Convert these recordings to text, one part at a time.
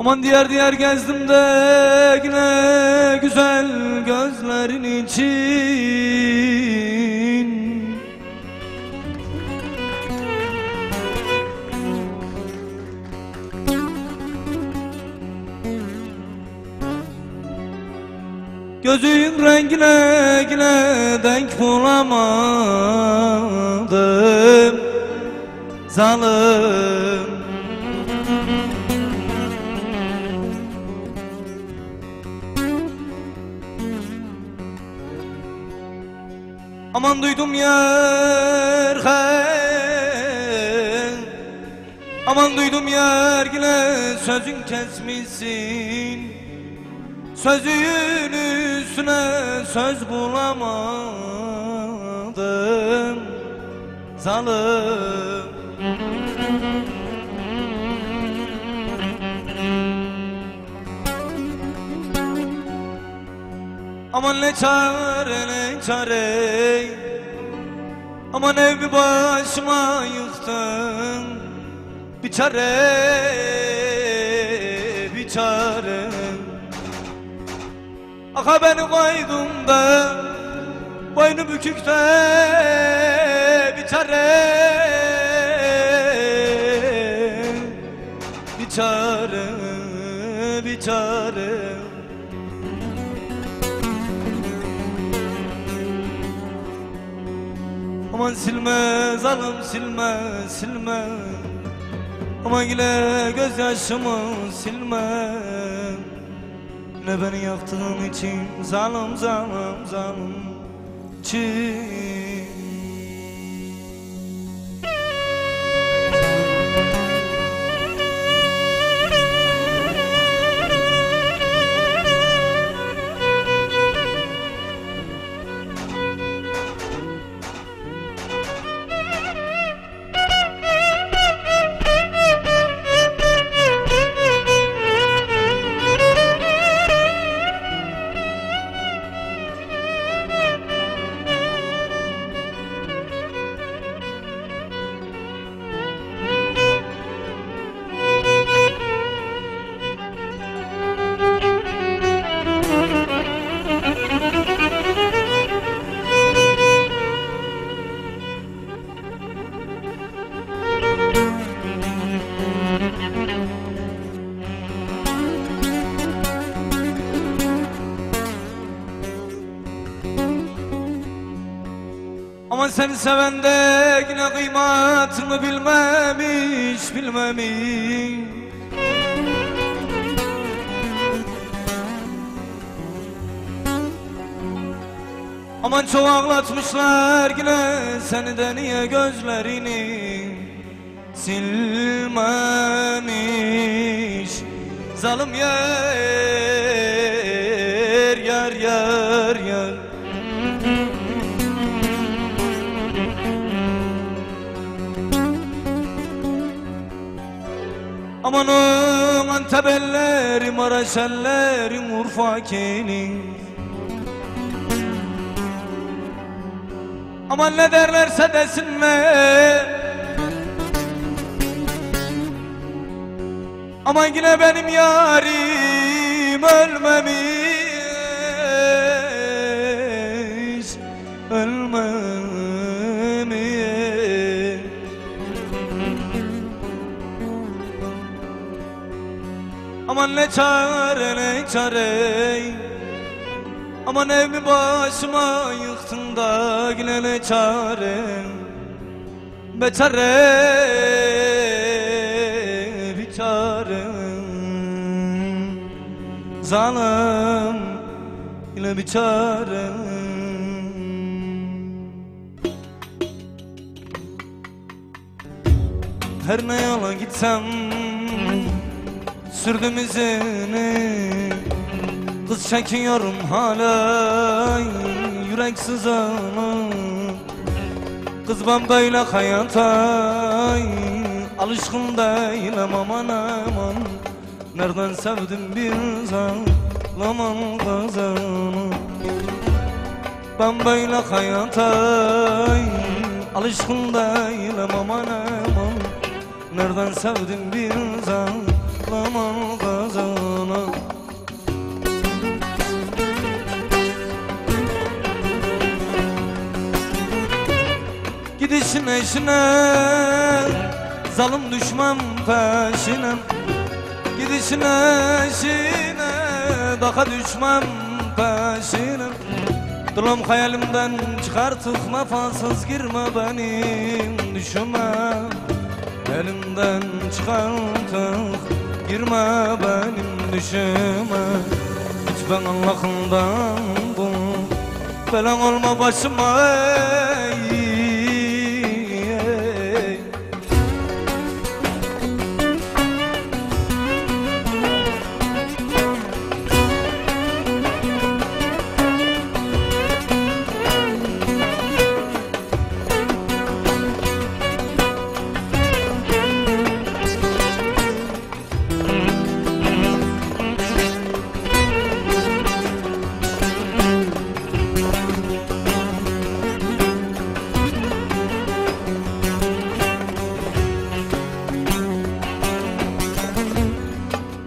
Aman diğer diğer gezdim de yine güzel gözlerin için. Gözün rengine yine denk bulamadım. Zalim Aman duydum yer hey Aman duydum yer yine sözün kesmişsin. Sözün üstüne söz bulamadım. Zalim Aman ne çare ne çare. Aman evi başıma yıktın. Bir çare bir çare. Aka beni koydum da Boynu bükükte bir çare. Bir çare bir çare Aman silme zalim silme silme. Aman yine gözyaşımı silme. Ne beni yaktığın için zalim zalim zalim. İçin seni seven de yine kıymatını bilmemiş bilmemiş. Aman çok ağlatmışlar yine seni de niye gözlerini silmemiş? Zalim yer Aman aman tebellerim araşellerim Urfa kelim Aman ne derlerse desinler. Aman yine benim yarim Ölmemiş Aman ne çare ne çare. Aman evimi başıma yıktın da yine ne çare. Beçare bir çare. Zalim yine bir çare. Her ne yola gitsem Sürdüm izini Kız çekiyorum hala. Yürek sızanı Kız ben böyle hayata. Alışkın değilim aman aman. Nereden sevdim bir zalim kızını Ben böyle hayata. Alışkın değilim aman aman. Nereden sevdim bir saklaman kazana. Gidişin eşine Zalim düşmem peşine. Gidişin eşine Daha düşmem peşine. Dılım hayalimden çıkartıp nefasız girme benim düşüme Elimden çıkartıp girme benim düşüme. Hiç ben Allah'ımdan bu Falan olma başıma ey,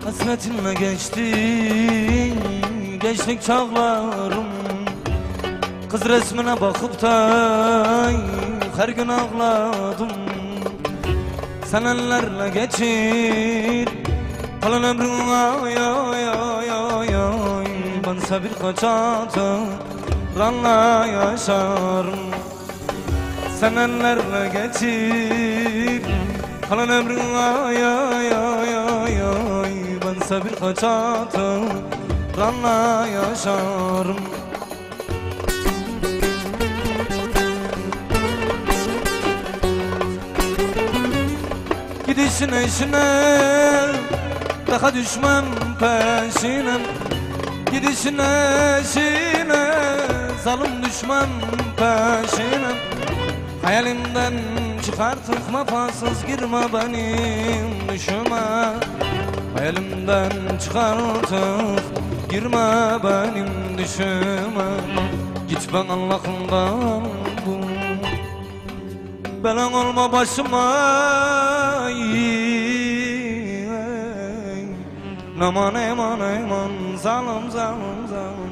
Hasretinle geçti. Gençlik çağlarım. Kız resmine bakıp da Her gün ağladım. Sen ellerle geçir. Kalan ömrün ay ay ay ay ay. Bense birkaç hatıranla yaşarım. Sen ellerle geçir. Kalan ay ay ay ay Bense birkaç hatıranla yaşarım. Gidişine işine Daha düşmem peşine. Gidişine işine Zalim düşmem peşine. Hayalimden çıkartıp nefessiz girme benim düşüme Hayalimden çıkartıp girme benim düşüme Git ben Allah'ımdan bul. Belan olma başıma ey, ey. Aman aman aman zalim zalim zalim